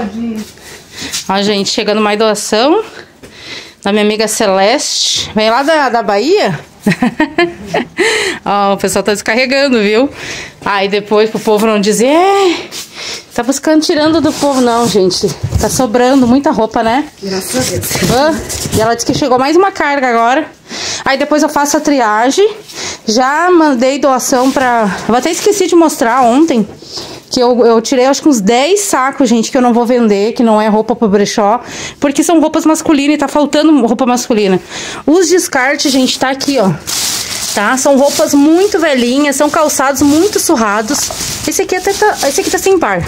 ir. Ó, gente, chegando mais doação da minha amiga Celeste. Vem lá da, da Bahia. Ó, o pessoal tá descarregando, viu? Aí depois pro povo não dizer, é, tá buscando tirando do povo. Não, gente, tá sobrando muita roupa, né? Graças a Deus. Ah, e ela disse que chegou mais uma carga agora. Aí depois eu faço a triagem. Já mandei doação pra. Eu até esqueci de mostrar ontem. Que eu, eu tirei acho que uns 10 sacos, gente, que eu não vou vender, que não é roupa pro brechó. Porque são roupas masculinas e tá faltando roupa masculina. Os descartes, gente, tá aqui, ó. Tá? São roupas muito velhinhas, são calçados muito surrados. Esse aqui até tá, esse aqui tá sem par.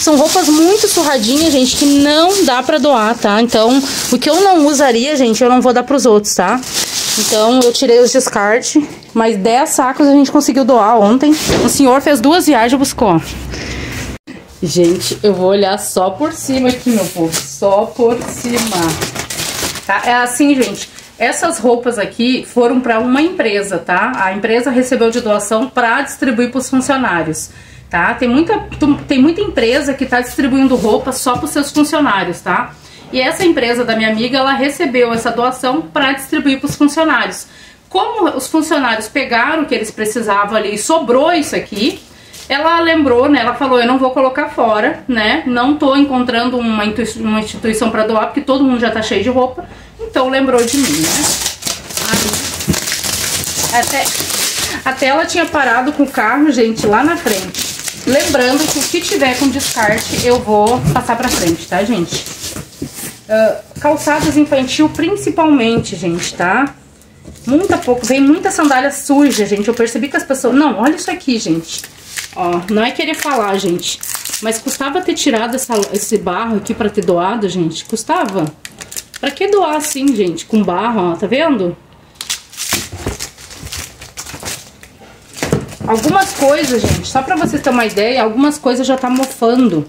São roupas muito surradinhas, gente, que não dá pra doar, tá? Então, o que eu não usaria, gente, eu não vou dar pros outros, tá? Então, eu tirei os descartes, mas 10 sacos a gente conseguiu doar ontem. O senhor fez duas viagens e buscou. Gente, eu vou olhar só por cima aqui, meu povo. Só por cima. Tá? É assim, gente. Essas roupas aqui foram para uma empresa, tá? A empresa recebeu de doação para distribuir para os funcionários, tá? Tem muita, tem muita empresa que está distribuindo roupa só para os seus funcionários, tá? E essa empresa da minha amiga, ela recebeu essa doação para distribuir para os funcionários. Como os funcionários pegaram o que eles precisavam ali e sobrou isso aqui, ela lembrou, né? Ela falou: eu não vou colocar fora, né? Não tô encontrando uma, uma instituição para doar, porque todo mundo já tá cheio de roupa. Então lembrou de mim, né? Aí, até, até ela tinha parado com o carro, gente, lá na frente. Lembrando que o que tiver com descarte eu vou passar pra frente, tá, gente? Uh, calçados infantil principalmente, gente, tá? Muita pouco, vem muita sandália suja, gente. Eu percebi que as pessoas... Não, olha isso aqui, gente. Ó, não é querer falar, gente. Mas custava ter tirado essa, esse barro aqui pra ter doado, gente? Custava? Pra que doar assim, gente? Com barro, ó, tá vendo? Algumas coisas, gente, só pra vocês terem uma ideia, algumas coisas já tá mofando,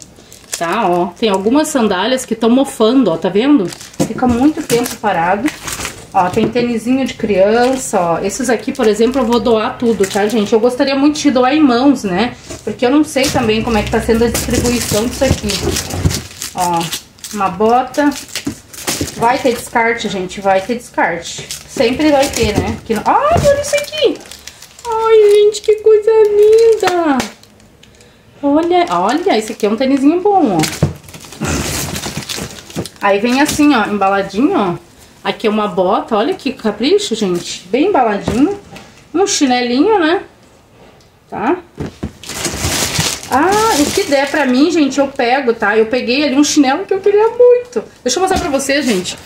tá? Ó, tem algumas sandálias que estão mofando, ó, tá vendo? Fica muito tempo parado. Ó, tem tênisinho de criança, ó. Esses aqui, por exemplo, eu vou doar tudo, tá, gente? Eu gostaria muito de doar em mãos, né? Porque eu não sei também como é que tá sendo a distribuição disso aqui. Ó, uma bota. Vai ter descarte, gente, vai ter descarte. Sempre vai ter, né? No... Ai, olha isso aqui! Ai, gente, que coisa linda! Olha, olha, esse aqui é um tênisinho bom, ó. Aí vem assim, ó, embaladinho, ó. Aqui é uma bota, olha que capricho, gente. Bem embaladinho. Um chinelinho, né? Tá? Ah, o que der pra mim, gente, eu pego, tá? Eu peguei ali um chinelo que eu queria muito. Deixa eu mostrar pra vocês, gente.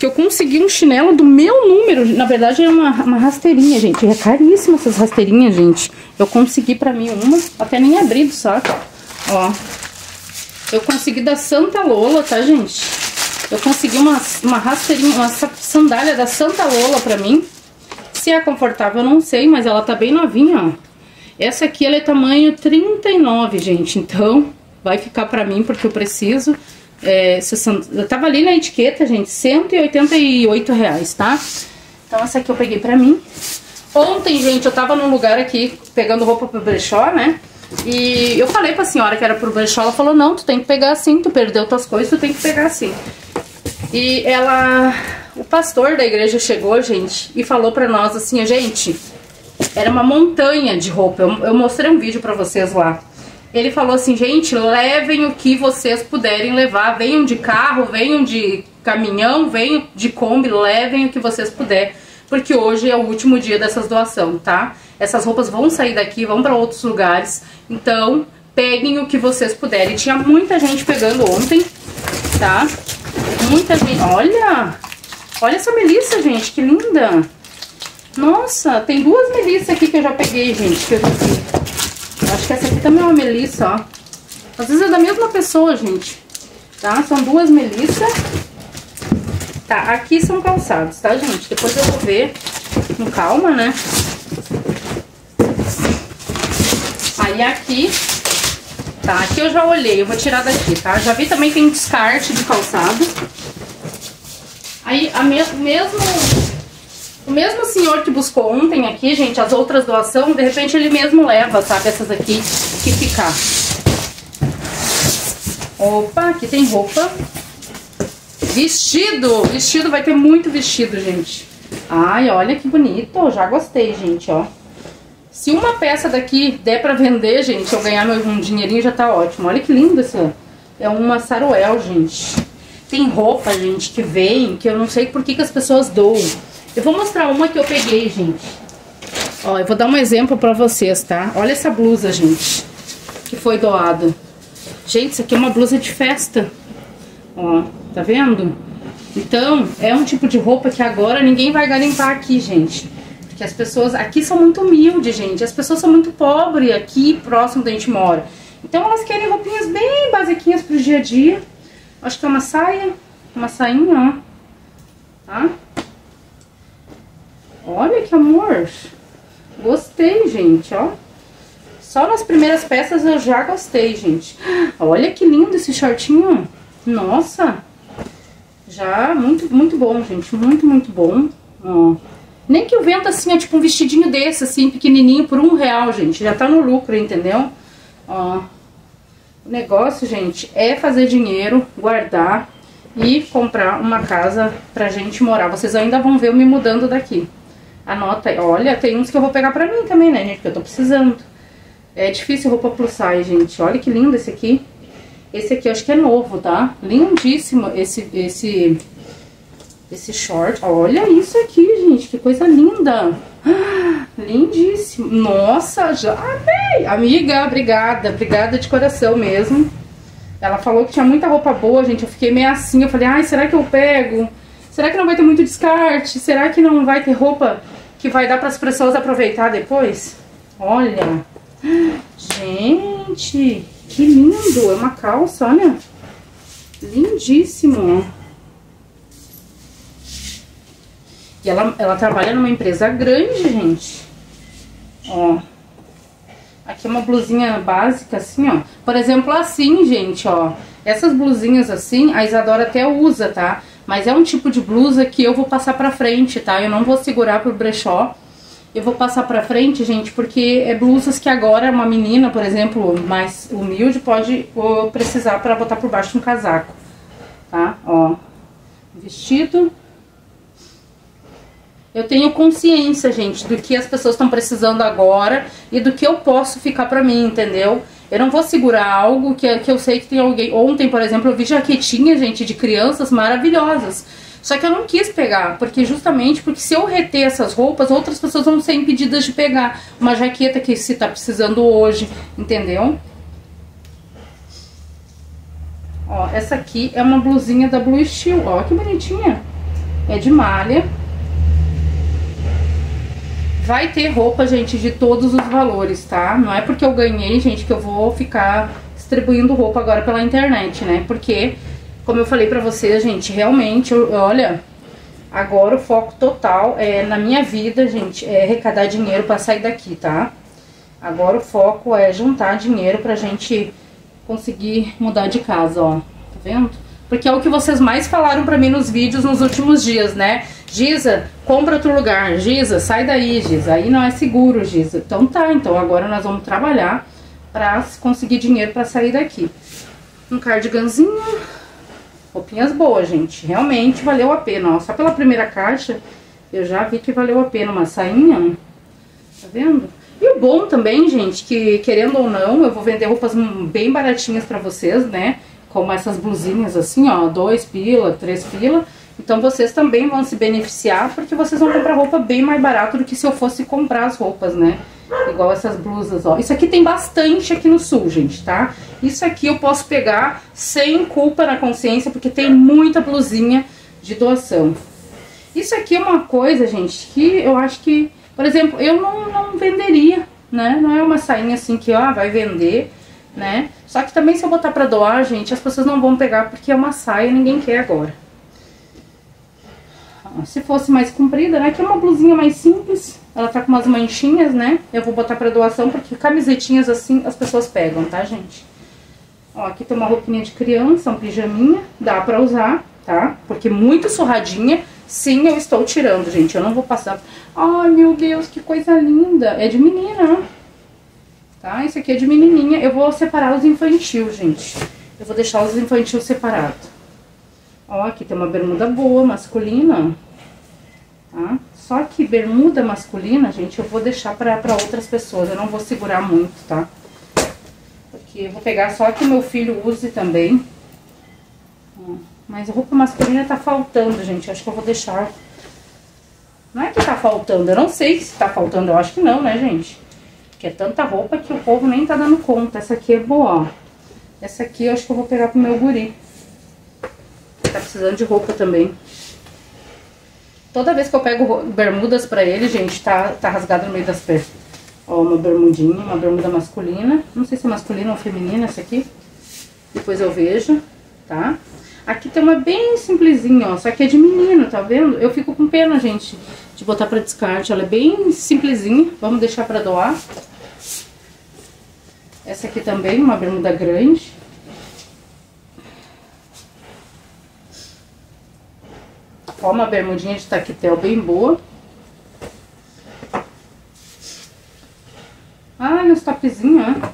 Que eu consegui um chinelo do meu número. Na verdade, é uma, uma rasteirinha, gente. É caríssima essas rasteirinhas, gente. Eu consegui pra mim uma. Até nem abri do saco. Ó. Eu consegui da Santa Lola, tá, gente? Eu consegui uma, uma rasteirinha, uma sandália da Santa Lola pra mim. Se é confortável, eu não sei, mas ela tá bem novinha, ó. Essa aqui, ela é tamanho 39, gente. Então, vai ficar pra mim, porque eu preciso. É, eu tava ali na etiqueta, gente, 188 reais, tá? Então, essa aqui eu peguei pra mim. Ontem, gente, eu tava num lugar aqui, pegando roupa pro brechó, né? E eu falei pra senhora que era pro brechó, ela falou, não, tu tem que pegar assim, tu perdeu tuas coisas, tu tem que pegar assim. E ela, o pastor da igreja chegou, gente, e falou pra nós assim, gente, era uma montanha de roupa. Eu, eu mostrei um vídeo pra vocês lá. Ele falou assim, gente, levem o que vocês puderem levar. Venham de carro, venham de caminhão, venham de Kombi, levem o que vocês puderem. Porque hoje é o último dia dessas doações, tá? Essas roupas vão sair daqui, vão para outros lugares. Então, peguem o que vocês puderem. Tinha muita gente pegando ontem, tá? Muita gente. Olha! Olha essa melissa, gente, que linda! Nossa, tem duas melissas aqui que eu já peguei, gente, que eu Acho que essa aqui também é uma melissa, ó. Às vezes é da mesma pessoa, gente. Tá? São duas melissas. Tá, aqui são calçados, tá, gente? Depois eu vou ver com calma, né? Aí aqui Tá, aqui eu já olhei, eu vou tirar daqui, tá? Já vi também tem descarte de calçado. Aí, a me mesmo... O mesmo senhor que buscou ontem aqui, gente, as outras doações, de repente ele mesmo leva, sabe? Essas aqui que ficar. Opa, aqui tem roupa. Vestido! Vestido, vai ter muito vestido, gente. Ai, olha que bonito. Já gostei, gente, ó. Se uma peça daqui der pra vender, gente, eu ganhar um dinheirinho, já tá ótimo. Olha que lindo essa. É uma saruel, gente. Tem roupa, gente, que vem, que eu não sei por que, que as pessoas doam. Eu vou mostrar uma que eu peguei, gente. Ó, eu vou dar um exemplo pra vocês, tá? Olha essa blusa, gente, que foi doada. Gente, isso aqui é uma blusa de festa. Ó, tá vendo? Então, é um tipo de roupa que agora ninguém vai garimpar aqui, gente. Porque as pessoas aqui são muito humildes, gente. As pessoas são muito pobres aqui, próximo da gente mora. Então, elas querem roupinhas bem basiquinhas pro dia a dia. Acho que é uma saia, uma sainha, ó. Tá? Olha que amor. Gostei, gente, ó. Só nas primeiras peças eu já gostei, gente. Olha que lindo esse shortinho. Nossa. Já, muito, muito bom, gente. Muito, muito bom. Ó. Nem que o vento assim, é tipo um vestidinho desse, assim, pequenininho, por um real, gente. Já tá no lucro, entendeu? Ó. O negócio, gente, é fazer dinheiro, guardar e comprar uma casa pra gente morar. Vocês ainda vão ver eu me mudando daqui. Anota aí. Olha, tem uns que eu vou pegar pra mim também, né, gente? Porque eu tô precisando. É difícil roupa plus size, gente. Olha que lindo esse aqui. Esse aqui eu acho que é novo, tá? Lindíssimo esse, esse, esse short. Olha isso aqui, gente. Que coisa linda. Ah, lindíssimo. Nossa, já amei. Amiga, obrigada. Obrigada de coração mesmo. Ela falou que tinha muita roupa boa, gente. Eu fiquei meio assim. Eu falei, ai, será que eu pego? Será que não vai ter muito descarte? Será que não vai ter roupa que vai dar para as pessoas aproveitar depois? Olha. Gente, que lindo. É uma calça, olha. Lindíssimo. E ela, ela trabalha numa empresa grande, gente. Ó. Aqui é uma blusinha básica, assim, ó. Por exemplo, assim, gente, ó. Essas blusinhas assim, a Isadora até usa, tá? Mas é um tipo de blusa que eu vou passar pra frente, tá? Eu não vou segurar pro brechó. Eu vou passar pra frente, gente, porque é blusas que agora uma menina, por exemplo, mais humilde, pode precisar pra botar por baixo um casaco, tá? Ó, vestido. Eu tenho consciência, gente, do que as pessoas estão precisando agora e do que eu posso ficar pra mim, entendeu? Eu não vou segurar algo que, que eu sei que tem alguém. Ontem, por exemplo, eu vi jaquetinha, gente, de crianças maravilhosas. Só que eu não quis pegar, porque justamente porque se eu reter essas roupas, outras pessoas vão ser impedidas de pegar uma jaqueta que se tá precisando hoje, entendeu? Ó, essa aqui é uma blusinha da Blue Steel, ó, que bonitinha. É de malha. Vai ter roupa, gente, de todos os valores, tá? Não é porque eu ganhei, gente, que eu vou ficar distribuindo roupa agora pela internet, né? Porque, como eu falei pra vocês, gente, realmente, olha, agora o foco total é na minha vida, gente, é arrecadar dinheiro pra sair daqui, tá? Agora o foco é juntar dinheiro pra gente conseguir mudar de casa, ó. Tá vendo? Porque é o que vocês mais falaram pra mim nos vídeos nos últimos dias, né? Giza, compra outro lugar. Giza, sai daí, Giza. Aí não é seguro, Giza. Então tá, então agora nós vamos trabalhar pra conseguir dinheiro pra sair daqui. Um cardiganzinho. Roupinhas boas, gente. Realmente valeu a pena, ó. Só pela primeira caixa eu já vi que valeu a pena. Uma sainha, tá vendo? E o bom também, gente, que querendo ou não, eu vou vender roupas bem baratinhas pra vocês, né? Como essas blusinhas assim, ó, dois pila, três pila. Então vocês também vão se beneficiar porque vocês vão comprar roupa bem mais barato do que se eu fosse comprar as roupas, né? Igual essas blusas, ó. Isso aqui tem bastante aqui no sul, gente, tá? Isso aqui eu posso pegar sem culpa na consciência porque tem muita blusinha de doação. Isso aqui é uma coisa, gente, que eu acho que, por exemplo, eu não, não venderia, né? Não é uma sainha assim que, ó, vai vender, né? Só que também se eu botar pra doar, gente, as pessoas não vão pegar porque é uma saia e ninguém quer agora. Se fosse mais comprida, né? Que é uma blusinha mais simples. Ela tá com umas manchinhas, né? Eu vou botar pra doação, porque camisetinhas assim as pessoas pegam, tá, gente? Ó, aqui tem uma roupinha de criança, um pijaminha. Dá pra usar, tá? Porque muito surradinha, sim, eu estou tirando, gente. Eu não vou passar... Ai, meu Deus, que coisa linda. É de menina, Tá? Esse aqui é de menininha. Eu vou separar os infantil, gente. Eu vou deixar os infantil separado. Ó, aqui tem uma bermuda boa, masculina. Tá? Só que bermuda masculina, gente, eu vou deixar pra, pra outras pessoas. Eu não vou segurar muito, tá? Porque eu vou pegar só que meu filho use também. Mas roupa masculina tá faltando, gente. Eu acho que eu vou deixar... Não é que tá faltando, eu não sei se tá faltando. Eu acho que não, né, gente? Que é tanta roupa que o povo nem tá dando conta. Essa aqui é boa, ó. Essa aqui eu acho que eu vou pegar pro meu guri. Tá precisando de roupa também. Toda vez que eu pego bermudas pra ele, gente, tá, tá rasgado no meio das pernas. Ó, uma bermudinha, uma bermuda masculina. Não sei se é masculina ou feminina essa aqui. Depois eu vejo, tá? Aqui tem uma bem simplesinha, ó. Só que é de menino, tá vendo? Eu fico com pena, gente, de botar pra descarte. Ela é bem simplesinha. Vamos deixar pra doar. Essa aqui também, uma bermuda grande. Ó, uma bermudinha de taquetel bem boa. Ah, e uns topzinhos, ó.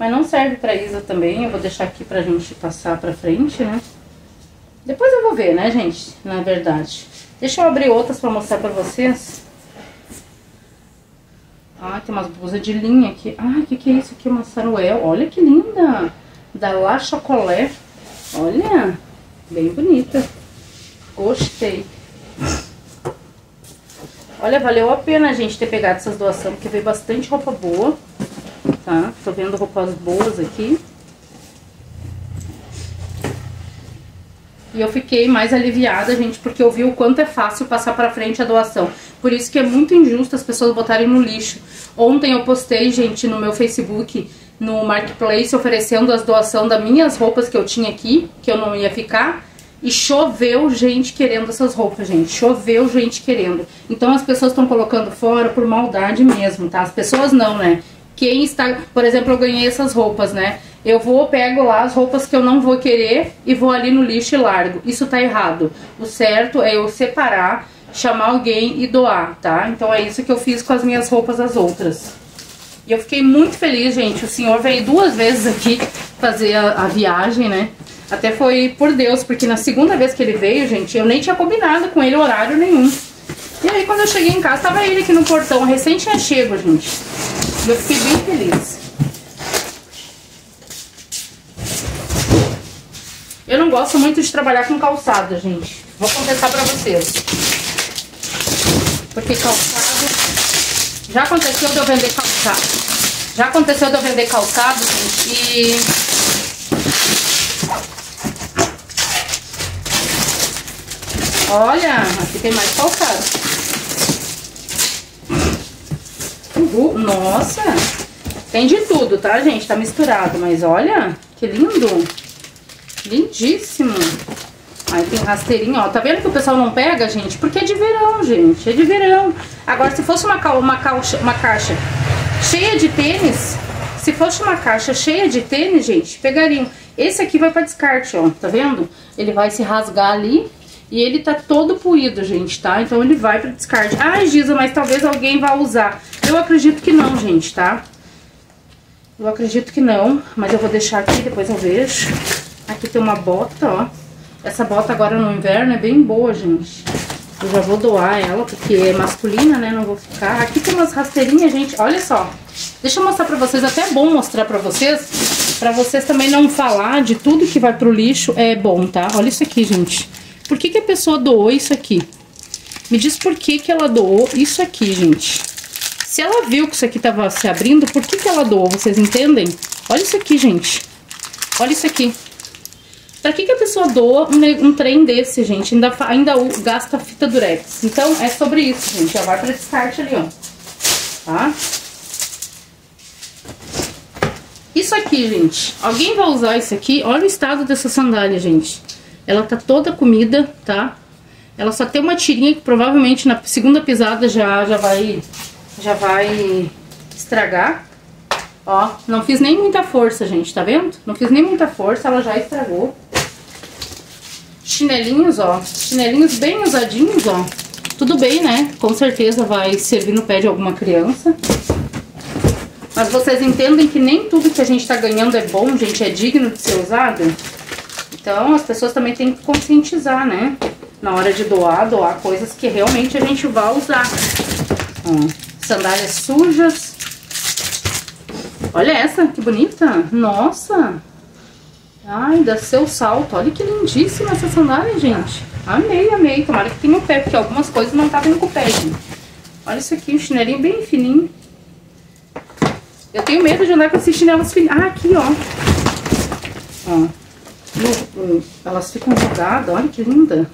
Mas não serve pra Isa também. Eu vou deixar aqui pra gente passar pra frente, né? Depois eu vou ver, né, gente? Na verdade. Deixa eu abrir outras pra mostrar pra vocês. Blusas de linha aqui. Ah, o que que é isso aqui? Uma saruel. Olha que linda. Da La Chocolé. Olha. Bem bonita. Gostei. Olha, valeu a pena a gente ter pegado essas doações, porque veio bastante roupa boa, tá? Tô vendo roupas boas aqui. E eu fiquei mais aliviada, gente, porque eu vi o quanto é fácil passar pra frente a doação. Por isso que é muito injusto as pessoas botarem no lixo. Ontem eu postei, gente, no meu Facebook, no Marketplace, oferecendo as doação das minhas roupas que eu tinha aqui, que eu não ia ficar. E choveu gente querendo essas roupas, gente. Choveu gente querendo. Então as pessoas estão colocando fora por maldade mesmo, tá? As pessoas não, né? Quem está... Por exemplo, eu ganhei essas roupas, né? Eu vou, pego lá as roupas que eu não vou querer e vou ali no lixo e largo. Isso tá errado. O certo é eu separar, chamar alguém e doar, tá? Então é isso que eu fiz com as minhas roupas as outras. E eu fiquei muito feliz, gente. O senhor veio duas vezes aqui fazer a, a viagem, né? Até foi por Deus, porque na segunda vez que ele veio, gente, eu nem tinha combinado com ele horário nenhum. E aí quando eu cheguei em casa, tava ele aqui no portão, recém tinha chego, gente. E eu fiquei bem feliz. Eu não gosto muito de trabalhar com calçado, gente. Vou confessar pra vocês. Porque calçado... Já aconteceu de eu vender calçado. Já aconteceu de eu vender calçado, gente, e Olha, aqui tem mais calçado. Uhul, nossa! Tem de tudo, tá, gente? Tá misturado, mas olha, que lindo! Lindíssimo! Aí tem rasteirinho, ó. Tá vendo que o pessoal não pega, gente? Porque é de verão, gente. É de verão. Agora, se fosse uma, uma, caixa, uma caixa cheia de tênis, se fosse uma caixa cheia de tênis, gente, pegariam. Esse aqui vai pra descarte, ó. Tá vendo? Ele vai se rasgar ali e ele tá todo puído, gente, tá? Então ele vai pra descarte. Ai, Giza, mas talvez alguém vá usar. Eu acredito que não, gente, tá? Eu acredito que não, mas eu vou deixar aqui, depois eu vejo. Aqui tem uma bota, ó. Essa bota agora no inverno é bem boa, gente. Eu já vou doar ela, porque é masculina, né? Não vou ficar. Aqui tem umas rasteirinhas, gente. Olha só. Deixa eu mostrar pra vocês. Até é bom mostrar pra vocês. Pra vocês também não falar de tudo que vai pro lixo. É bom, tá? Olha isso aqui, gente. Por que, que a pessoa doou isso aqui? Me diz por que, que ela doou isso aqui, gente. Se ela viu que isso aqui tava se abrindo, por que, que ela doou? Vocês entendem? Olha isso aqui, gente. Olha isso aqui. Pra que, que a pessoa doa um, um trem desse, gente? Ainda, ainda gasta fita durex. Então, é sobre isso, gente. Já vai pra descarte ali, ó. Tá? Isso aqui, gente. Alguém vai usar isso aqui? Olha o estado dessa sandália, gente. Ela tá toda comida, tá? Ela só tem uma tirinha que provavelmente na segunda pisada já, já vai já vai estragar. Ó, não fiz nem muita força, gente, tá vendo? Não fiz nem muita força, ela já estragou. Chinelinhos, ó, chinelinhos bem usadinhos, ó. Tudo bem, né? Com certeza vai servir no pé de alguma criança. Mas vocês entendem que nem tudo que a gente tá ganhando é bom, gente, é digno de ser usado? Então, as pessoas também têm que conscientizar, né? Na hora de doar, doar coisas que realmente a gente vai usar. Ó, sandálias sujas. Olha essa, que bonita. Nossa! Ai, dá seu salto. Olha que lindíssima essa sandália, gente. Amei, amei. Tomara que tenha o pé, porque algumas coisas não estavam com o pé, gente. Olha isso aqui, um chinelinho bem fininho. Eu tenho medo de andar com esses chinelos fininhos. Ah, aqui, ó. Ó. Elas ficam jogadas, olha que linda.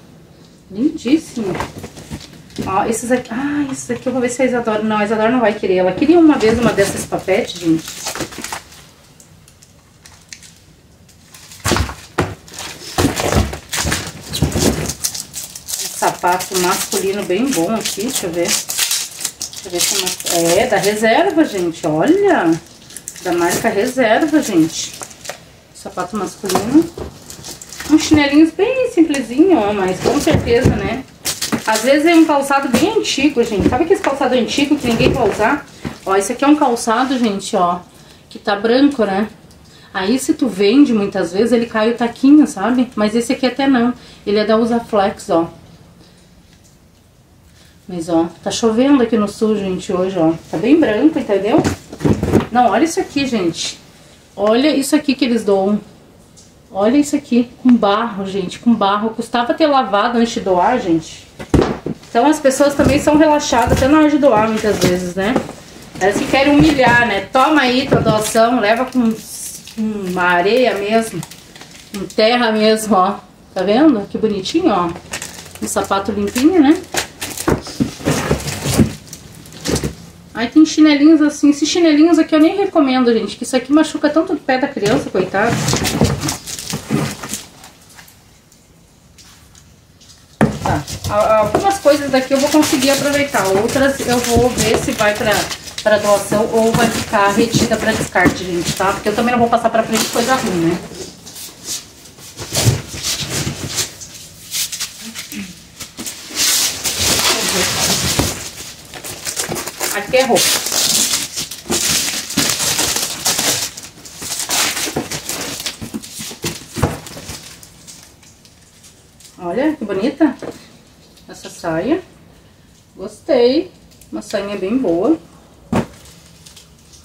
Lindíssima. Ó, esses aqui. Ah, esses aqui eu vou ver se a Isadora. Não, a Isadora não vai querer. Ela queria uma vez uma dessas papetes, gente. Um sapato masculino bem bom aqui, deixa eu ver. Deixa eu ver é, é da reserva, gente. Olha. Da marca reserva, gente sapato masculino. Uns chinelinhos bem simplesinho, ó, mas com certeza, né? Às vezes é um calçado bem antigo, gente. Sabe aquele calçado antigo que ninguém vai usar? Ó, esse aqui é um calçado, gente, ó, que tá branco, né? Aí se tu vende muitas vezes, ele cai o taquinho, sabe? Mas esse aqui até não. Ele é da Usaflex, ó. Mas, ó, tá chovendo aqui no sul, gente, hoje, ó. Tá bem branco, entendeu? Não, olha isso aqui, gente. Olha isso aqui que eles doam. Olha isso aqui, com barro, gente, com barro. Custava ter lavado antes de doar, gente. Então as pessoas também são relaxadas até na hora de doar, muitas vezes, né? Elas que querem humilhar, né? Toma aí tua doação, leva com uma areia mesmo, com terra mesmo, ó. Tá vendo? Que bonitinho, ó. Um sapato limpinho, né? Aí tem chinelinhos assim. Esses chinelinhos aqui eu nem recomendo, gente. Que isso aqui machuca tanto o pé da criança, coitado. Tá. Algumas coisas daqui eu vou conseguir aproveitar. Outras eu vou ver se vai pra, pra doação ou vai ficar retida pra descarte, gente, tá? Porque eu também não vou passar pra frente coisa ruim, né? Aqui é roupa. Olha que bonita essa saia. Gostei. Uma sainha bem boa.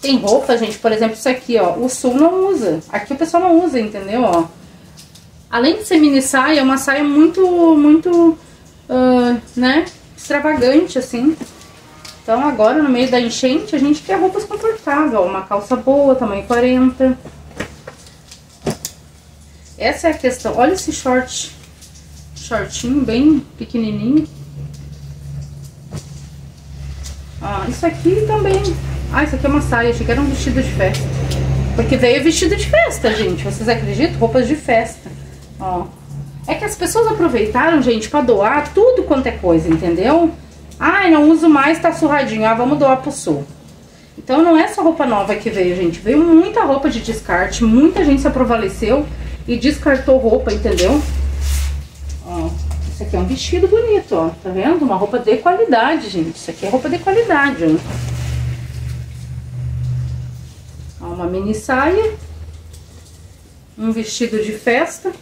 Tem roupa, gente, por exemplo, isso aqui, ó. O sul não usa. Aqui o pessoal não usa, entendeu? Ó. Além de ser mini saia, é uma saia muito, muito, uh, né? Extravagante, assim. Então agora no meio da enchente a gente quer roupas confortáveis, ó, uma calça boa, tamanho 40. Essa é a questão. Olha esse short, shortinho bem pequenininho. Ó, isso aqui também. Ah, isso aqui é uma saia, achei que era um vestido de festa. Porque veio vestido de festa, gente. Vocês acreditam? Roupas de festa. Ó. É que as pessoas aproveitaram, gente, pra doar tudo quanto é coisa, entendeu? Ai, não uso mais, tá surradinho. Ah, vamos doar pro sul. Então não é só roupa nova que veio, gente. Veio muita roupa de descarte. Muita gente se aprovaleceu e descartou roupa, entendeu? Ó, isso aqui é um vestido bonito, ó. Tá vendo? Uma roupa de qualidade, gente. Isso aqui é roupa de qualidade, ó. ó uma mini saia. Um vestido de festa.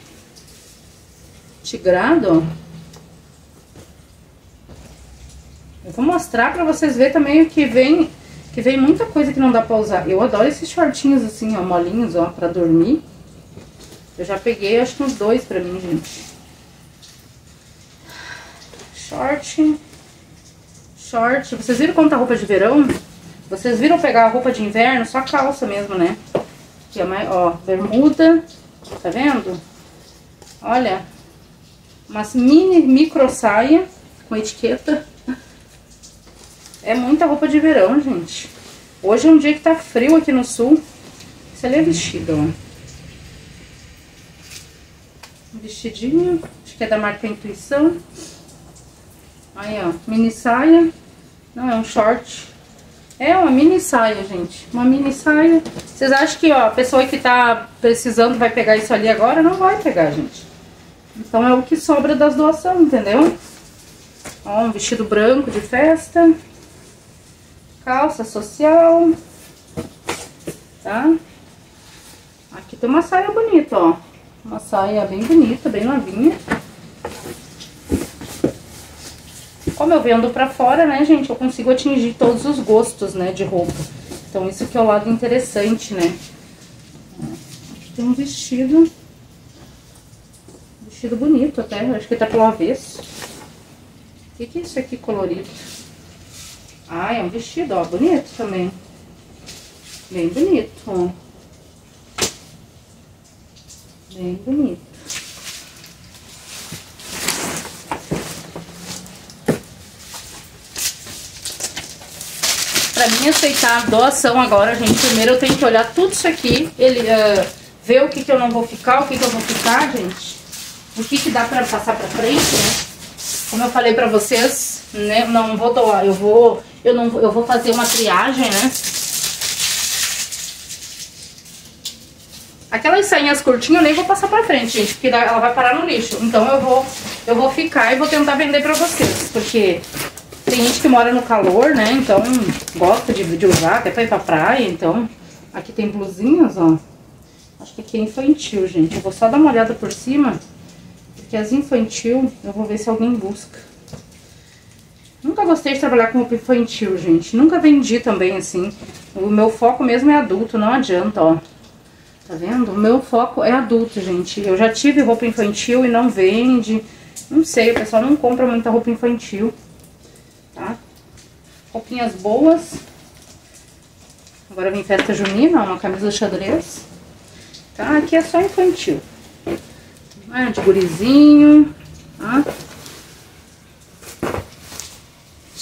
Tigrado, ó. Eu vou mostrar pra vocês verem também o que vem, que vem muita coisa que não dá pra usar. Eu adoro esses shortinhos assim, ó, molinhos, ó, pra dormir. Eu já peguei, acho que uns dois pra mim, gente. Short. Short. Vocês viram quanta roupa de verão? Vocês viram pegar a roupa de inverno? Só calça mesmo, né? Aqui, ó, bermuda. Tá vendo? Olha. Umas mini micro saia com etiqueta. É muita roupa de verão, gente. Hoje é um dia que tá frio aqui no sul. Esse ali é vestido, ó. Um vestidinho. Acho que é da marca Intuição. Aí, ó. Mini saia. Não, é um short. É uma mini saia, gente. Uma mini saia. Vocês acham que ó, a pessoa que tá precisando vai pegar isso ali agora? Não vai pegar, gente. Então é o que sobra das doações, entendeu? Ó, um vestido branco de festa calça social. tá? Aqui tem uma saia bonita, ó. Uma saia bem bonita, bem novinha. Como eu vendo pra fora, né, gente, eu consigo atingir todos os gostos, né, de roupa. Então, isso que é o lado interessante, né. Aqui tem um vestido. Vestido bonito até, acho que tá pelo avesso. O que, que é isso aqui colorido? Ah, é um vestido, ó, bonito também. Bem bonito. Bem bonito. Pra mim aceitar a doação agora, gente, primeiro eu tenho que olhar tudo isso aqui, ele, uh, ver o que que eu não vou ficar, o que que eu vou ficar, gente. O que que dá pra passar pra frente, né? Como eu falei pra vocês, né, não vou doar, eu vou, eu não, eu vou fazer uma triagem, né? Aquelas sainhas curtinhas eu nem vou passar pra frente, gente, porque ela vai parar no lixo. Então eu vou, eu vou ficar e vou tentar vender pra vocês, porque tem gente que mora no calor, né, então gosta de, de usar até pra ir pra praia, então... Aqui tem blusinhas, ó. Acho que aqui é infantil, gente. Eu vou só dar uma olhada por cima, porque as infantil, eu vou ver se alguém busca. Nunca gostei de trabalhar com roupa infantil, gente. Nunca vendi também, assim. O meu foco mesmo é adulto, não adianta, ó. Tá vendo? O meu foco é adulto, gente. Eu já tive roupa infantil e não vende. Não sei, o pessoal não compra muita roupa infantil. Tá? Roupinhas boas. Agora vem festa junina, uma camisa xadrez. Tá? Aqui é só infantil. Ah, de gurizinho. Tá?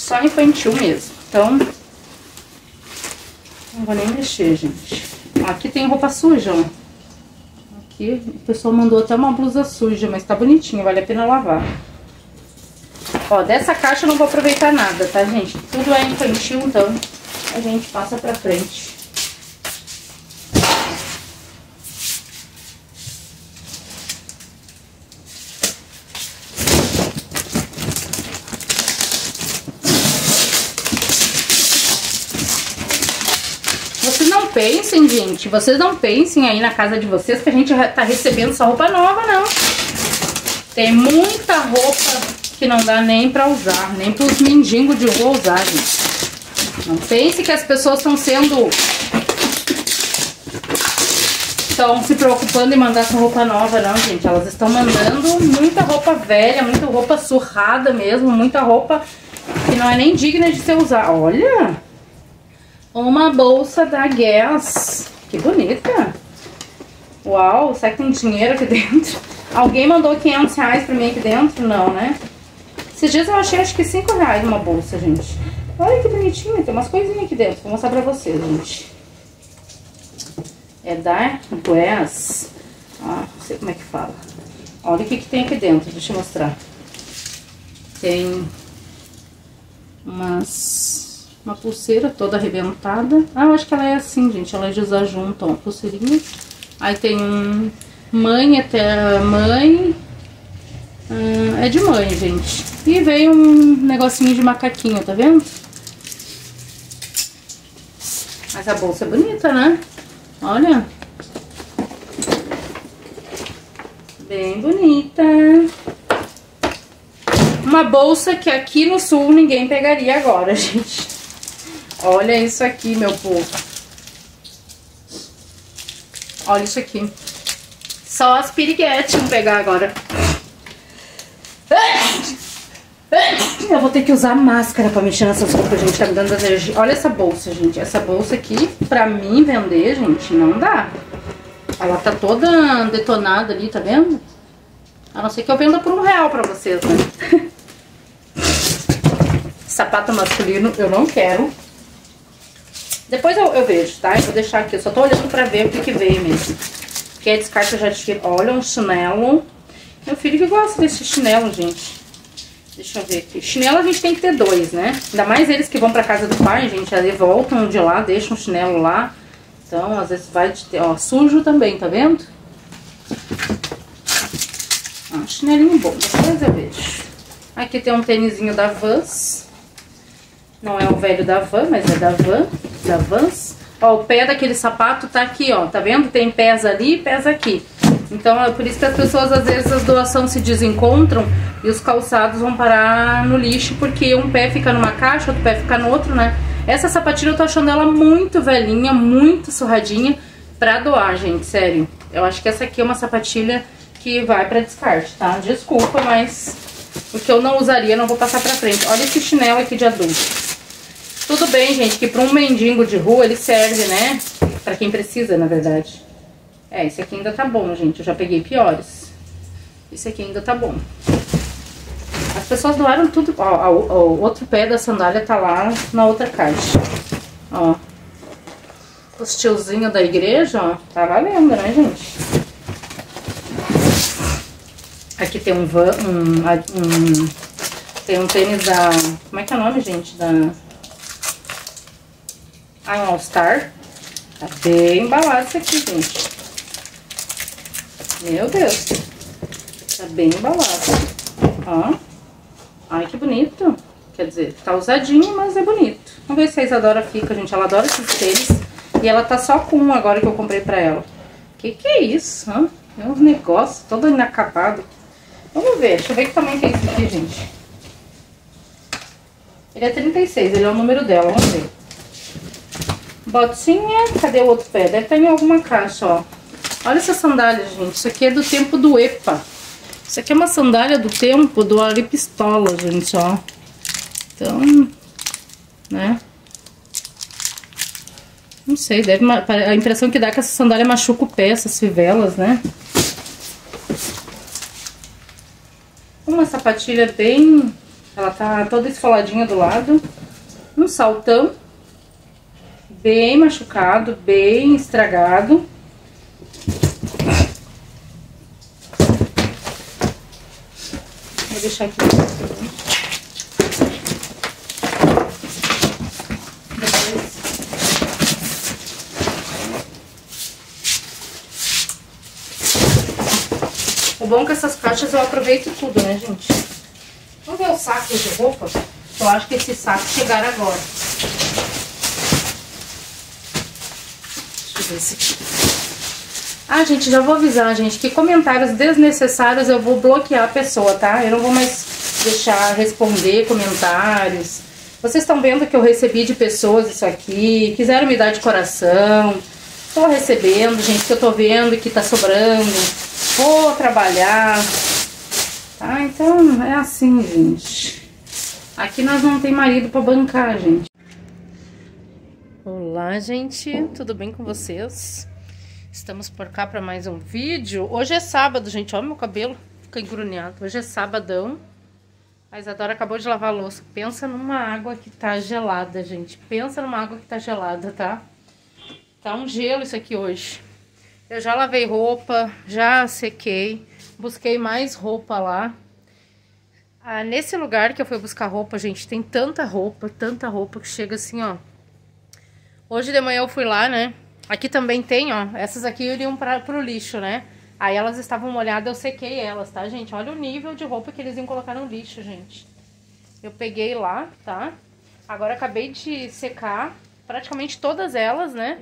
Só infantil mesmo. Então, não vou nem mexer, gente. Aqui tem roupa suja, ó. Aqui o pessoal mandou até uma blusa suja, mas tá bonitinha, vale a pena lavar. Ó, dessa caixa eu não vou aproveitar nada, tá, gente? Tudo é infantil, então a gente passa pra frente. Pensem, gente, vocês não pensem aí na casa de vocês que a gente tá recebendo só roupa nova, não. Tem muita roupa que não dá nem pra usar, nem pros mendigos de rua usar, gente. Não pense que as pessoas estão sendo... Estão se preocupando em mandar essa roupa nova, não, gente. Elas estão mandando muita roupa velha, muita roupa surrada mesmo, muita roupa que não é nem digna de ser usada. Olha! Uma bolsa da Guess. Que bonita. Uau, será que tem dinheiro aqui dentro? Alguém mandou 500 reais pra mim aqui dentro? Não, né? Esses dias eu achei acho que 5 reais uma bolsa, gente. Olha que bonitinho, tem umas coisinhas aqui dentro. Vou mostrar pra vocês, gente. É da Guess. Ah, não sei como é que fala. Olha o que, que tem aqui dentro, deixa eu mostrar. Tem umas uma pulseira toda arrebentada. Ah, eu acho que ela é assim, gente. Ela é junto, ó, pulseirinha. Aí tem um mãe até mãe. Ah, é de mãe, gente. E veio um negocinho de macaquinho, tá vendo? Mas a bolsa é bonita, né? Olha. Bem bonita. Uma bolsa que aqui no sul ninguém pegaria agora, gente. Olha isso aqui, meu povo. Olha isso aqui. Só as piriguetes vão pegar agora. Eu vou ter que usar máscara pra mexer nessas roupas, gente. Tá me dando alergia. Olha essa bolsa, gente. Essa bolsa aqui, pra mim vender, gente, não dá. Ela tá toda detonada ali, tá vendo? A não ser que eu venda por um real pra vocês, né? Sapato masculino eu não quero. Depois eu, eu, vejo, tá? Eu vou deixar aqui. Eu só tô olhando pra ver o que que veio mesmo. Porque a descarta eu já tiro. Olha, um chinelo. Meu filho que gosta desse chinelo, gente. Deixa eu ver aqui. Chinelo a gente tem que ter dois, né? Ainda mais eles que vão pra casa do pai, gente. Ali voltam de lá, deixam o chinelo lá. Então, às vezes vai ter... Ó, sujo também, tá vendo? Ó, chinelinho bom. Depois eu vejo. Aqui tem um tênisinho da Vans. Não é o velho da Van, mas é da Van, da Vans. Ó, o pé daquele sapato tá aqui, ó. Tá vendo? Tem pés ali e pés aqui. Então é por isso que as pessoas, às vezes, as doações se desencontram e os calçados vão parar no lixo, porque um pé fica numa caixa, outro pé fica no outro, né? Essa sapatilha eu tô achando ela muito velhinha, muito surradinha pra doar, gente, sério. Eu acho que essa aqui é uma sapatilha que vai pra descarte, tá? Desculpa, mas o que eu não usaria não vou passar pra frente. Olha esse chinelo aqui de adulto. Tudo bem, gente, que pra um mendigo de rua ele serve, né? Pra quem precisa, na verdade. É, esse aqui ainda tá bom, gente. Eu já peguei piores. Esse aqui ainda tá bom. As pessoas doaram tudo. Ó, o outro pé da sandália tá lá na outra caixa. Ó. Os tiozinhos da igreja, ó. Tá valendo, né, gente? Aqui tem um van, um, um, tem um tênis da, como é que é o nome, gente? Da um All Star. Tá bem embalado isso aqui, gente. Meu Deus. Tá bem embalado. Ó. Ai, que bonito. Quer dizer, tá usadinho, mas é bonito. Vamos ver se a Isadora fica, gente. Ela adora esses tênis. E ela tá só com um agora que eu comprei pra ela. Que que é isso, hã? É um negócio todo inacabado. Vamos ver, deixa eu ver que tamanho que é esse aqui, gente. Ele é 36, ele é o número dela, vamos ver. Botinha, cadê o outro pé? Deve estar em alguma caixa, ó. Olha essa sandália, gente. Isso aqui é do tempo do EPA. Isso aqui é uma sandália do tempo do Ari Pistola, gente, ó. Então, né? Não sei, deve, a impressão que dá é que essa sandália machuca o pé, essas fivelas, né? Uma sapatilha bem... Ela tá toda esfoladinha do lado. Um saltão. Bem machucado, bem estragado. Vou deixar aqui. O bom é que essas caixas eu aproveito tudo, né, gente? Vamos ver os sacos de roupa? Eu acho que esses sacos chegaram agora. Ver esse aqui. Ah, gente, já vou avisar, gente, que comentários desnecessários eu vou bloquear a pessoa, tá? Eu não vou mais deixar responder comentários. Vocês estão vendo que eu recebi de pessoas isso aqui, quiseram me dar de coração. Tô recebendo, gente, que eu tô vendo que tá sobrando. Vou trabalhar. Tá? Então, é assim, gente. Aqui nós não tem marido pra bancar, gente. Olá, gente. Tudo bem com vocês? Estamos por cá para mais um vídeo. Hoje é sábado, gente. Olha meu cabelo. Fica engrunhado. Hoje é sabadão. A Isadora acabou de lavar a louça. Pensa numa água que tá gelada, gente. Pensa numa água que tá gelada, tá? Tá um gelo isso aqui hoje. Eu já lavei roupa, já sequei, busquei mais roupa lá. Ah, nesse lugar que eu fui buscar roupa, gente, tem tanta roupa, tanta roupa que chega assim, ó. Hoje de manhã eu fui lá, né? Aqui também tem, ó. Essas aqui iriam para pro lixo, né? Aí elas estavam molhadas, eu sequei elas, tá, gente? Olha o nível de roupa que eles iam colocar no lixo, gente. Eu peguei lá, tá? Agora acabei de secar praticamente todas elas, né?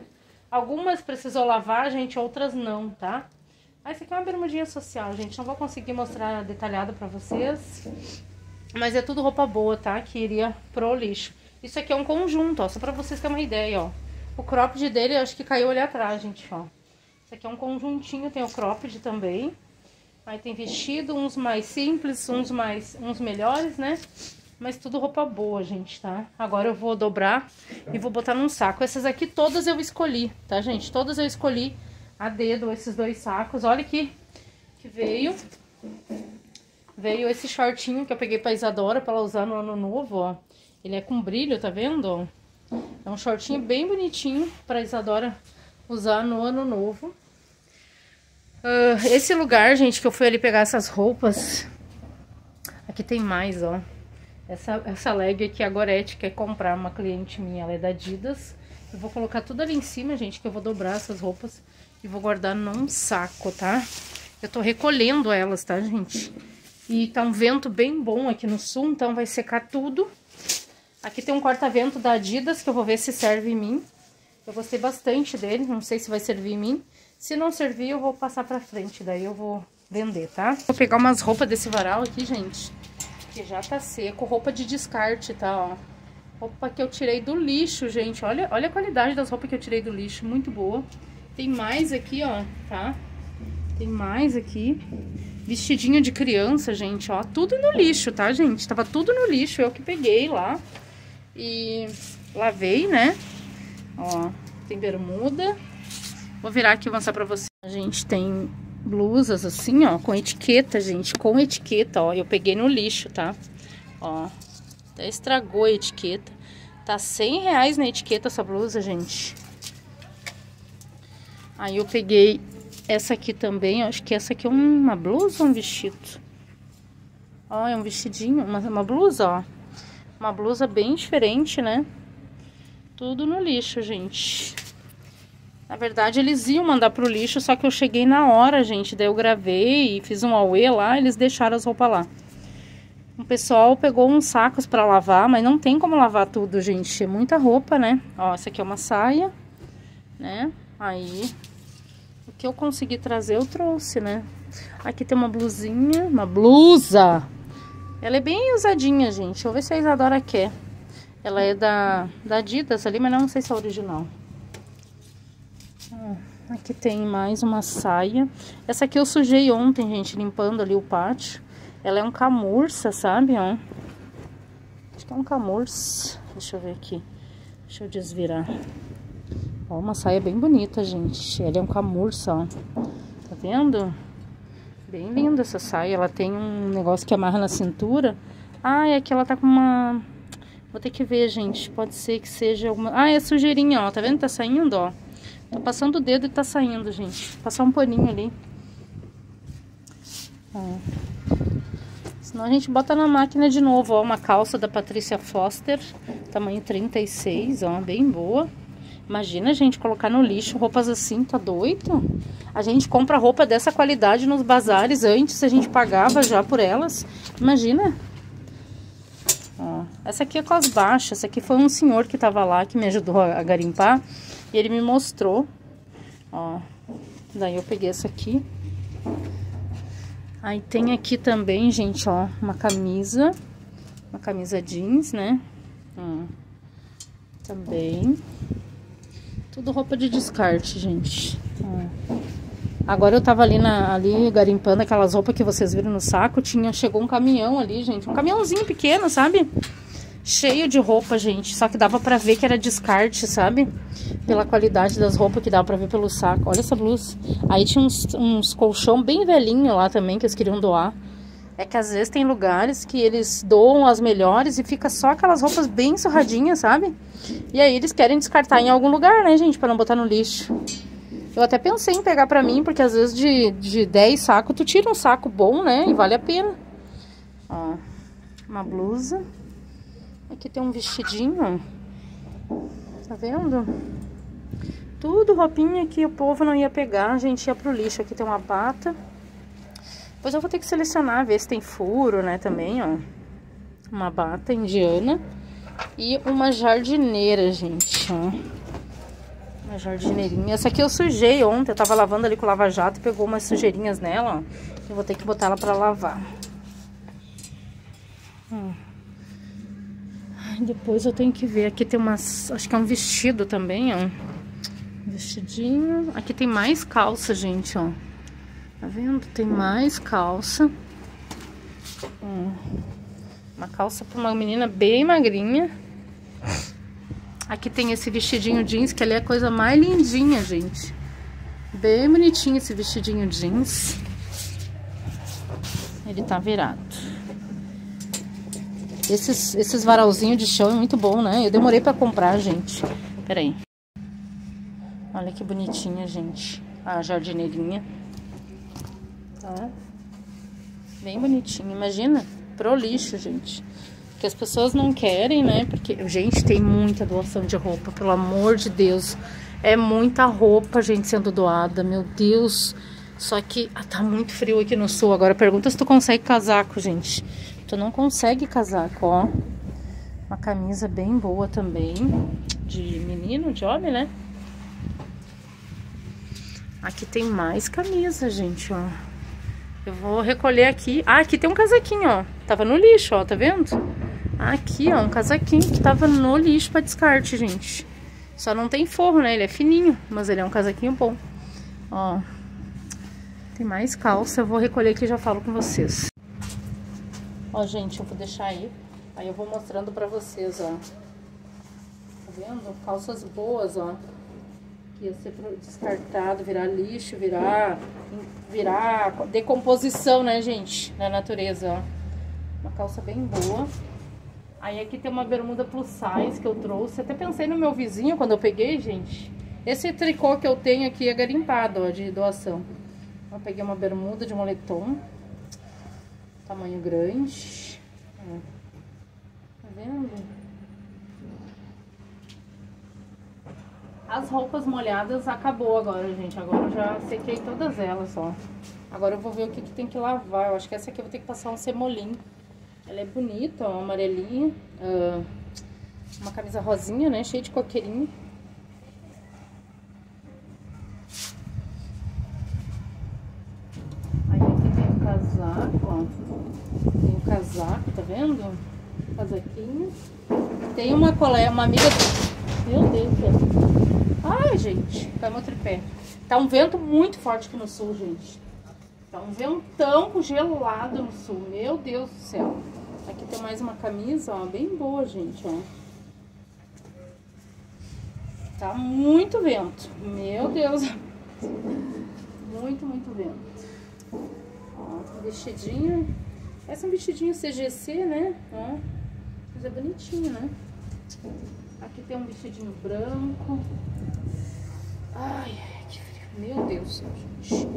Algumas precisou lavar, gente, outras não, tá? Ah, essa aqui é uma bermudinha social, gente. Não vou conseguir mostrar detalhado pra vocês. Mas é tudo roupa boa, tá? Que iria pro lixo. Isso aqui é um conjunto, ó. Só pra vocês terem uma ideia, ó. O cropped dele, acho que caiu ali atrás, gente, ó. Isso aqui é um conjuntinho, tem o cropped também. Aí tem vestido, uns mais simples, uns mais, uns melhores, né? Mas tudo roupa boa, gente, tá? Agora eu vou dobrar e vou botar num saco. Essas aqui todas eu escolhi, tá, gente? Todas eu escolhi a dedo esses dois sacos. Olha aqui que veio. Veio esse shortinho que eu peguei pra Isadora pra ela usar no ano novo, ó. Ele é com brilho, tá vendo? É um shortinho bem bonitinho pra Isadora usar no ano novo. Uh, esse lugar, gente, que eu fui ali pegar essas roupas... Aqui tem mais, ó. Essa, essa leg aqui, a Gorete quer comprar, uma cliente minha, ela é da Adidas. Eu vou colocar tudo ali em cima, gente, que eu vou dobrar essas roupas e vou guardar num saco, tá? Eu tô recolhendo elas, tá, gente? E tá um vento bem bom aqui no sul, então vai secar tudo. Aqui tem um corta-vento da Adidas, que eu vou ver se serve em mim. Eu gostei bastante dele, não sei se vai servir em mim. Se não servir, eu vou passar pra frente, daí eu vou vender, tá? Vou pegar umas roupas desse varal aqui, gente, que já tá seco. Roupa de descarte, tá, ó. Roupa que eu tirei do lixo, gente. Olha, olha a qualidade das roupas que eu tirei do lixo, muito boa. Tem mais aqui, ó, tá? Tem mais aqui. Vestidinho de criança, gente, ó. Tudo no lixo, tá, gente? Tava tudo no lixo, eu que peguei lá. E lavei, né? Ó, tem bermuda. Vou virar aqui e mostrar pra vocês. A gente tem blusas assim, ó, com etiqueta, gente. Com etiqueta, ó. Eu peguei no lixo, tá? Ó, até estragou a etiqueta. Tá 100 reais na etiqueta essa blusa, gente. Aí eu peguei essa aqui também, acho que essa aqui é uma blusa ou um vestido? Ó, é um vestidinho, uma, uma blusa, ó. Uma blusa bem diferente, né? Tudo no lixo, gente. Na verdade, eles iam mandar pro lixo, só que eu cheguei na hora, gente. Daí eu gravei e fiz um auê lá, eles deixaram as roupas lá. O pessoal pegou uns sacos para lavar, mas não tem como lavar tudo, gente. É muita roupa, né? Ó, essa aqui é uma saia, né? Aí, o que eu consegui trazer, eu trouxe, né? Aqui tem uma blusinha, uma blusa. Ela é bem usadinha, gente. Deixa eu ver se a Isadora quer. Ela é da, da Adidas ali, mas não sei se é original. Aqui tem mais uma saia. Essa aqui eu sujei ontem, gente, limpando ali o pátio. Ela é um camurça, sabe, ó. Acho que é um camurça. Deixa eu ver aqui. Deixa eu desvirar. Ó, uma saia bem bonita, gente. Ela é um camurça, ó. Tá vendo? Bem linda essa saia. Ela tem um negócio que amarra na cintura. Ah, é que ela tá com uma... Vou ter que ver, gente. Pode ser que seja alguma... Ah, é sujeirinha, ó. Tá vendo? Tá saindo, ó. Tô passando o dedo e tá saindo, gente. Vou passar um paninho ali. Ó. Senão a gente bota na máquina de novo, ó, uma calça da Patrícia Foster, tamanho 36, ó, bem boa. Imagina, gente, colocar no lixo roupas assim, tá doido? A gente compra roupa dessa qualidade nos bazares, antes a gente pagava já por elas. Imagina. Ó, essa aqui é com as baixas, essa aqui foi um senhor que tava lá, que me ajudou a garimpar, e ele me mostrou, ó. Daí eu peguei essa aqui, Aí tem aqui também, gente, ó, uma camisa. Uma camisa jeans, né? Hum. Também. Tudo roupa de descarte, gente. Hum. Agora eu tava ali, na, ali garimpando aquelas roupas que vocês viram no saco. Tinha, chegou um caminhão ali, gente. Um caminhãozinho pequeno, sabe? cheio de roupa, gente. Só que dava pra ver que era descarte, sabe? Pela qualidade das roupas que dava pra ver pelo saco. Olha essa blusa. Aí tinha uns, uns colchão bem velhinho lá também que eles queriam doar. É que às vezes tem lugares que eles doam as melhores e fica só aquelas roupas bem surradinhas, sabe? E aí eles querem descartar em algum lugar, né, gente? Pra não botar no lixo. Eu até pensei em pegar pra mim, porque às vezes de, de 10 sacos tu tira um saco bom, né? E vale a pena. Ó, uma blusa. Aqui tem um vestidinho, Tá vendo? Tudo roupinha que o povo não ia pegar, a gente ia pro lixo. Aqui tem uma bata. Depois eu vou ter que selecionar, ver se tem furo, né, também, ó. Uma bata indiana. E uma jardineira, gente, ó. Uma jardineirinha. Essa aqui eu sujei ontem, eu tava lavando ali com o lava-jato e pegou umas sujeirinhas nela, ó. Eu vou ter que botar ela pra lavar. Hum. Depois eu tenho que ver. Aqui tem umas... Acho que é um vestido também, ó. Vestidinho. Aqui tem mais calça, gente, ó. Tá vendo? Tem mais calça. Hum. Uma calça pra uma menina bem magrinha. Aqui tem esse vestidinho jeans, que ali é a coisa mais lindinha, gente. Bem bonitinho esse vestidinho jeans. Ele tá virado. Esses, esses varalzinhos de chão é muito bom, né? Eu demorei pra comprar, gente. Pera aí. Olha que bonitinha, gente. A jardineirinha. Tá? Bem bonitinha. Imagina, pro lixo, gente. Que as pessoas não querem, né? Porque, gente, tem muita doação de roupa, pelo amor de Deus. É muita roupa, gente, sendo doada. Meu Deus. Só que ah, tá muito frio aqui no sul. Agora pergunta se tu consegue casaco, gente. Tu não consegue casaco, ó. Uma camisa bem boa também. De menino, de homem, né? Aqui tem mais camisa, gente, ó. Eu vou recolher aqui. Ah, aqui tem um casaquinho, ó. Tava no lixo, ó, tá vendo? Aqui, ó, um casaquinho que tava no lixo pra descarte, gente. Só não tem forro, né? Ele é fininho, mas ele é um casaquinho bom. Ó. Tem mais calça. Eu vou recolher aqui e já falo com vocês. Ó, gente, eu vou deixar aí. Aí eu vou mostrando pra vocês, ó. Tá vendo? Calças boas, ó ia ser descartado, virar lixo, virar, virar decomposição, né, gente? Na natureza, ó. Uma calça bem boa. Aí aqui tem uma bermuda plus size que eu trouxe. Até pensei no meu vizinho quando eu peguei, gente. Esse tricô que eu tenho aqui é garimpado, ó, de doação. Eu peguei uma bermuda de moletom. Tamanho grande. Ó. Tá vendo? As roupas molhadas acabou agora, gente. Agora eu já sequei todas elas, ó. Agora eu vou ver o que, que tem que lavar. Eu acho que essa aqui eu vou ter que passar um semolim. Ela é bonita, ó, amarelinha. Uh, uma camisa rosinha, né? Cheia de coqueirinho. Aí aqui tem o casaco, ó. Tem o casaco, tá vendo? Casaquinho. Tem uma colega, uma amiga... Meu Deus do céu. Ai, gente, caiu meu tripé. Tá um vento muito forte aqui no sul, gente. Tá um ventão gelado no sul. Meu Deus do céu. Aqui tem mais uma camisa, ó, bem boa, gente, ó. Tá muito vento. Meu Deus. Muito, muito vento. Ó, vestidinho. Essa é um vestidinho CGC, né? Ó, mas é bonitinho, né? Aqui tem um vestidinho branco. Ai, que frio. Meu Deus do céu, gente.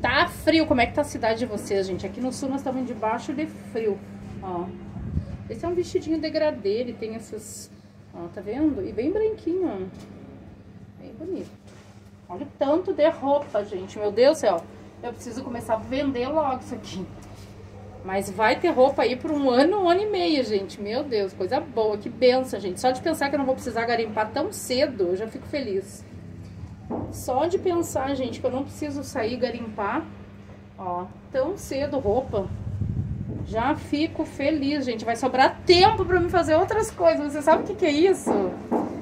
Tá frio. Como é que tá a cidade de vocês, gente? Aqui no sul nós estamos debaixo de frio. Ó. Esse é um vestidinho degradê. Ele tem essas... Ó, tá vendo? E bem branquinho, ó. Bem bonito. Olha o tanto de roupa, gente. Meu Deus do céu. Eu preciso começar a vender logo isso aqui. Mas vai ter roupa aí por um ano, um ano e meio, gente. Meu Deus, coisa boa, que benção, gente. Só de pensar que eu não vou precisar garimpar tão cedo, eu já fico feliz. Só de pensar, gente, que eu não preciso sair garimpar, ó, tão cedo roupa. Já fico feliz, gente. Vai sobrar tempo pra me fazer outras coisas. Você sabe o que, que é isso?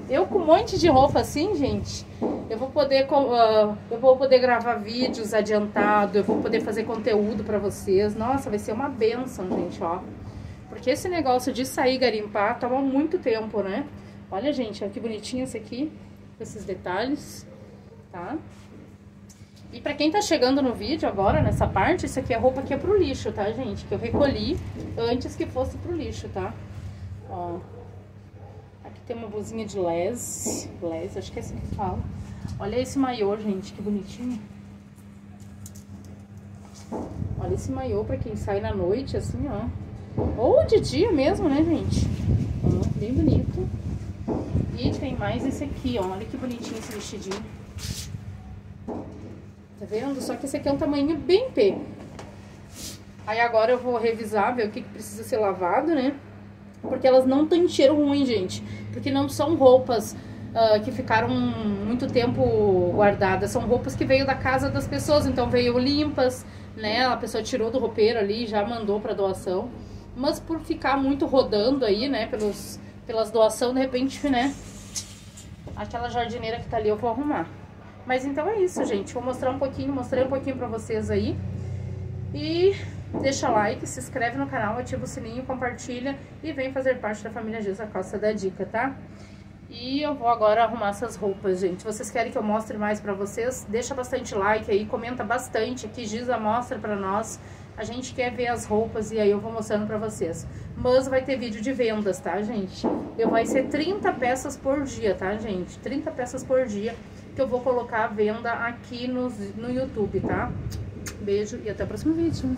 Eu com um monte de roupa assim, gente, eu vou poder, uh, eu vou poder gravar vídeos adiantado, eu vou poder fazer conteúdo pra vocês. Nossa, vai ser uma benção, gente, ó. Porque esse negócio de sair garimpar toma muito tempo, né? Olha, gente, ó, que bonitinho esse aqui, esses detalhes tá? E pra quem tá chegando no vídeo agora, nessa parte, isso aqui é roupa que é pro lixo, tá, gente? Que eu recolhi antes que fosse pro lixo, tá? Ó. Aqui tem uma blusinha de les. Les, acho que é assim que fala. Olha esse maiô, gente, que bonitinho. Olha esse maiô pra quem sai na noite, assim, ó. Ou de dia mesmo, né, gente? Ó, bem bonito. E tem mais esse aqui, ó. Olha que bonitinho esse vestidinho. Tá vendo? Só que esse aqui é um tamanho bem P. Aí agora eu vou revisar, ver o que, que precisa ser lavado, né? Porque elas não têm cheiro ruim, gente. Porque não são roupas uh, que ficaram muito tempo guardadas. São roupas que veio da casa das pessoas. Então veio limpas, né? A pessoa tirou do roupeiro ali e já mandou para doação. Mas por ficar muito rodando aí, né? Pelos, pelas doações, de repente, né? Aquela jardineira que tá ali eu vou arrumar. Mas então é isso, gente. Vou mostrar um pouquinho, mostrei um pouquinho pra vocês aí. E deixa like, se inscreve no canal, ativa o sininho, compartilha e vem fazer parte da família Gisa Costa da Dica, tá? E eu vou agora arrumar essas roupas, gente. Vocês querem que eu mostre mais pra vocês? Deixa bastante like aí, comenta bastante aqui, Giza mostra pra nós. A gente quer ver as roupas e aí eu vou mostrando pra vocês. Mas vai ter vídeo de vendas, tá, gente? Eu vai ser 30 peças por dia, tá, gente? 30 peças por dia que eu vou colocar à venda aqui no, no YouTube, tá? Beijo e até o próximo vídeo.